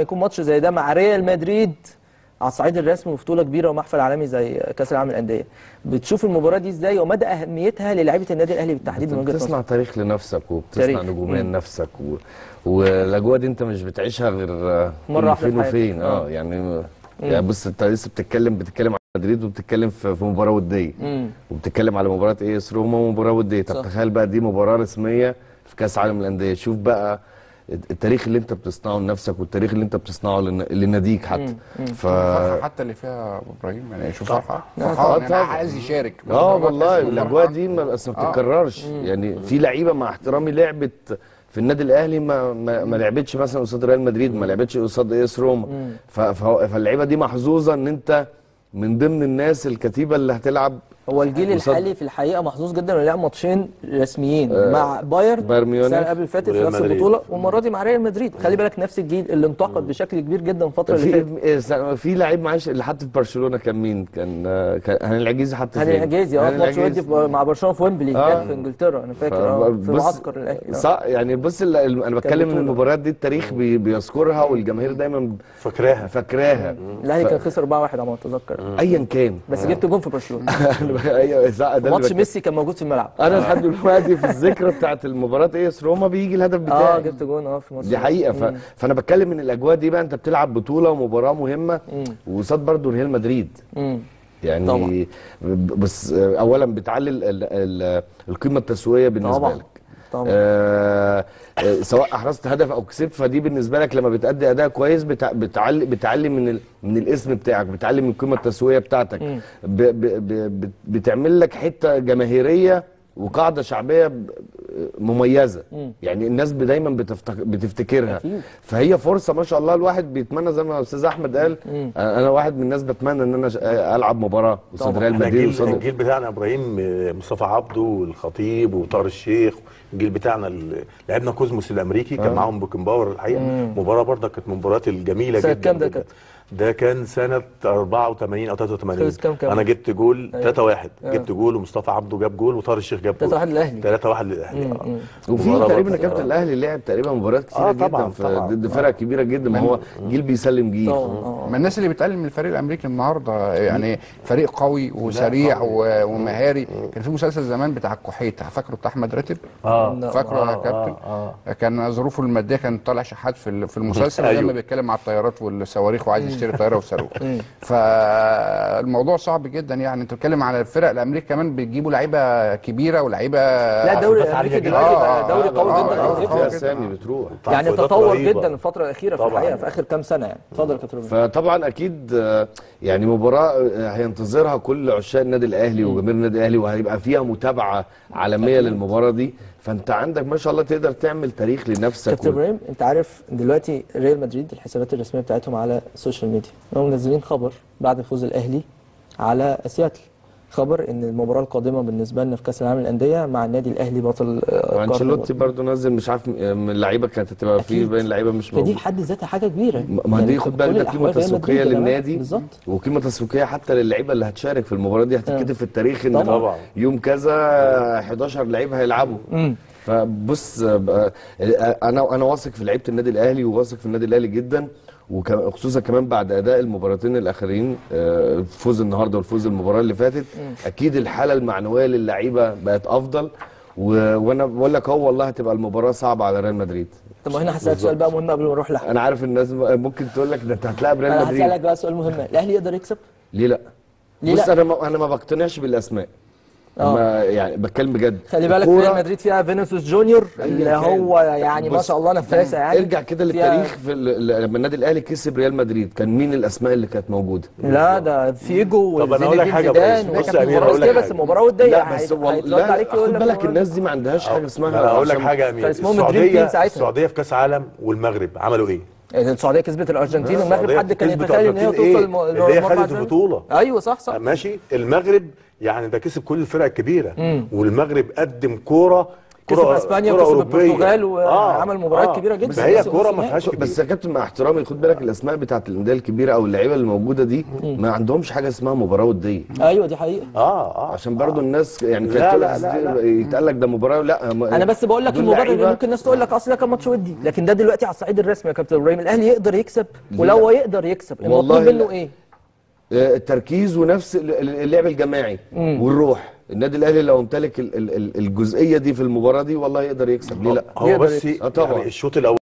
يكون ماتش زي ده مع ريال مدريد على الصعيد الرسمي وبطوله كبيرة ومحفل عالمي زي كأس العالم للأندية بتشوف المباراة دي إزاي ومدى أهميتها للاعيبة النادي الأهلي بالتحديد من وجهة بتصنع نظرك تاريخ لنفسك وبتصنع. نجومية مم. لنفسك و... والأجواء دي أنت مش بتعيشها غير مرة واحدة فين في حياتك. وفين آه آه. يعني يعني بص أنت لسه بتتكلم بتتكلم على مدريد وبتتكلم في, مباراة ودية مم. وبتتكلم على مباراة إيه اس روما ومباراة ودية طب. تخيل بقى دي مباراة رسمية في كأس عالم الانديه شوف بقى التاريخ اللي انت بتصنعه لنفسك والتاريخ اللي انت بتصنعه لن- لناديك حتى. ف الفرحه حتى اللي فيها أبو إبراهيم يعني شوف فرحة. طبعا. يعني عايز يشارك. آه والله. الاجواء دي ما أصل ما بتتكررش. يعني في لعيبة مع احترامي لعبت في النادي الأهلي ما ما, ما لعبتش مثلا قصاد ريال مدريد ما لعبتش قصاد إس روما. فاللعيبة دي محظوظة إن أنت من ضمن الناس الكتيبة اللي هتلعب هو الجيل الحالي في الحقيقة محظوظ جدا انه لعب ماتشين رسميين مع بايرن بايرن ميونخ السنة اللي قبل اللي فاتت في نفس مدريد. البطولة والمرة دي مع ريال مدريد. خلي بالك نفس الجيل اللي انتقد بشكل كبير جدا الفترة اللي فاتت. في في لعيب معلش اللي حط في برشلونة كان مين؟ كان كان هاني العجيزي حط هاني فين؟ العجيزي آه في هاني ماتش ودي مع برشلونة في ويمبلي آه. هناك في إنجلترا أنا فاكر آه في معسكر الاهلي آه. صح يعني بص أنا بتكلم إن. المباريات دي التاريخ بي بيذكرها والجماهير دايما فاكراها. فاكراها. الأهلي كان خسر 4-1 على ما أتذكر. ايا كان. بس جبت جون في برشلونة. أيوه ده ماتش. ميسي كان موجود في الملعب. أنا لحد دلوقتي في الذكرى بتاعت المباراة AS روما بيجي الهدف آه بتاعي. جبت جون آه في ماتش. دي حقيقة. ف... فأنا بتكلم ان الأجواء دي بقى أنت بتلعب بطولة ومباراة مهمة وقصاد برضه ريال مدريد. يعني طبعا. بس اولا بتعلي ال... ال... ال... القيمة التسويقية بالنسبة طبعا. لك. طبعا. آه آه، سواء أحرزت هدف أو كسبت فدي بالنسبة لك لما بتأدي أداء كويس بتع... بتعلي بتعلي من ال... من الاسم بتاعك بتعلي من القيمة التسويقية بتاعتك. ب... ب... ب... بت- بتعمل لك حتة جماهيرية وقاعدة شعبية مميزة يعني الناس دايما بتفتك... بتفتكرها أكيد. فهي فرصة ما شاء الله الواحد بيتمنى زي ما الأستاذ أحمد قال أنا واحد من الناس بتمنى إن أنا ألعب مباراة قصاد. ريال مدريد الجيل, قصاد الجيل بتاعنا إبراهيم آه، مصطفى عبده والخطيب وطاهر الشيخ الجيل بتاعنا لعبنا كوزموس الأمريكي كان معاهم بيكنباور الحقيقة مباراة برضه كانت من المباريات الجميلة جدا كام ده. كانت؟ ده كان سنة 84 أو 83 خلص كام كام؟ أنا جبت جول أيوة. 3 1 آه. جبت جول ومصطفى عبده جاب جول وطاهر الشيخ جاب جول. 3-1 للأهلي. 3 1 للأهلي. آه. وفي تقريبا. كابتن الأهلي لعب تقريبا مباريات كتيره آه جدا طبعاً، في طبعاً. ضد فرق كبيرة جدا. ما هو جيل بيسلم جيل. طبعا ما الناس اللي بتقلل من الفريق الأمريكي النهارده يعني فريق قوي وسريع ومهاري. كان في مسلسل زمان بتاع الكحيت فاكره بتاع أحمد راتب؟ آه. فاكره يا آه، كابتن؟ آه، كان ظروفه المادية كان طالع شحات في ال- في المسلسل أيوه. لما بيتكلم على الطيارات والصواريخ وعايز يشتري طيارة وصاروخ. فالموضوع صعب جدا يعني. أنت بتتكلم على الفرق الامريكي كمان بيجيبوا لعيبة كبيرة ولعيبة لا عالية الأمريكي جداً. دلوقتي آه، بقى دوري آه، قوي آه، جدا آه، آه، اسامي بتروح. يعني تطور رهيبة. جدا الفترة الأخيرة في. الحقيقة في آخر كام سنة يعني. اتفضل يا كابتن. فطبعا أكيد آه، يعني مباراة آه، هينتظرها كل عشاق النادي الأهلي وجماهير النادي الأهلي وهيبقى فيها متابعة عالمية للمباراة دي. فأنت عندك ما شاء الله تقدر تعمل تاريخ لنفسك كابتن و- إبراهيم أنت عارف دلوقتي ريال مدريد الحسابات الرسمية بتاعتهم على السوشيال ميديا. هم منزلين خبر بعد فوز الأهلي على سياتل. خبر إن المباراة القادمة بالنسبة لنا في كأس العالم للأندية مع النادي الأهلي بطل آه، البطل. برضو نزل مش عارف من اللعيبة كانت هتبقى في. باين لعيبة مش فدي موجودة. في حد ذاتها حاجة كبيرة. ما يعني دي خد بالك ده قيمه تسويقيه. للنادي. بالظبط. وقيمه تسويقيه حتى للعيبة اللي هتشارك في المباراة دي هتتكتب في التاريخ إن طبعاً. يوم كذا 11 لعيب هيلعبوا. فبص آه، أنا أنا واثق في لعيبة النادي الأهلي وواثق في النادي الأهلي جدا. وخصوصا كمان بعد أداء المباراتين الأخرين آه، فوز النهارده والفوز المباراة اللي فاتت أكيد الحالة المعنوية للعيبة بقت أفضل. و... وأنا بقول لك هو والله هتبقى المباراة صعبة على ريال مدريد. طب هنا هسألك سؤال بقى مهم قبل ما نروح لها. أنا عارف الناس ممكن تقول لك ده أنت هتلاعب ريال أنا هسألك مدريد. بقى سؤال مهم. الأهلي يقدر يكسب؟ ليه لأ؟ ليه بص لا؟ أنا ما أنا ما بقتنعش بالأسماء. آه. ما يعني بتكلم بجد خلي بالك ريال مدريد فيها فينيسيوس جونيور اللي كان. هو يعني ما شاء الله نفاسه يعني ارجع كده للتاريخ في ال- ال- لما النادي الأهلي كسب ريال مدريد كان مين الأسماء اللي كانت موجودة لا ده فيجو طب أنا وزين أقول لك زيدان بص- يا أمير، مباراة أقول لك بس حاجة. مباراة ودية لا بس هيت- والله خد لك بالك الناس دي ما عندهاش حاجة اسمها أنا أقول لك حاجة يا أمير. السعوديه في كأس عالم والمغرب عملوا إيه؟ السعودية كسبت الأرجنتين والمغرب حد كان يتخيل إن هي توصل إيه؟ الم- اللي هي خدت البطولة. أيوه صح صح. ماشي. المغرب يعني ده كسب كل الفرق الكبيرة. والمغرب قدم كورة كسب كرة- إسبانيا كرة وكسب. البرتغال آه، وعمل مباريات آه. كبيرة جدا. فهي في كرة ما. فيهاش بس يا كابتن مع احترامي خد بالك الأسماء بتاعت الأندية الكبيرة أو اللعيبة اللي موجوده دي ما عندهمش حاجة اسمها مباراة ودية. أيوه دي حقيقة. آه آه. عشان برضو الناس يعني لا، كانت. يتقال لك ده مباراة لا أنا بس بقول لك المبرر ممكن الناس تقول لك أصل ده كان ماتش ودي. لكن ده دلوقتي على الصعيد الرسمي يا كابتن إبراهيم. الأهلي يقدر يكسب ولو هو يقدر يكسب والله المطلوب منه. إيه؟ آه، التركيز ونفس ال- ال- اللعب الجماعي والروح. النادي الأهلي لو امتلك ال- ال- ال- الجزئية دي في المباراة دي والله يقدر يكسب ليه لا هو بس. آه،. يعني الشوط الأول